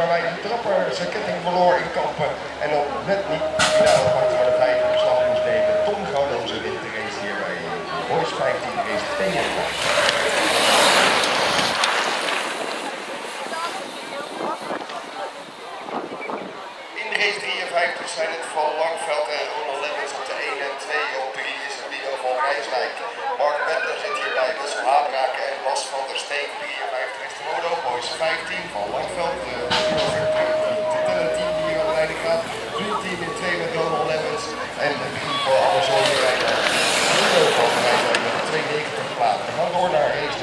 waarbij de trapper zijn ketting verloor in Kampen en op net niet de finale van de 5 op slag moest nemen. Tom wint de race hier bij Boys 15 race 2. In race 53 zijn het Van Langveld en Ronald Lemmens op de 1 en 2. Op 3 is het Lino van Rijswijk. Mark Bettler zit En ik wil voor alle zomerrijden. Heel veel van de twee met te platen. Ga door naar race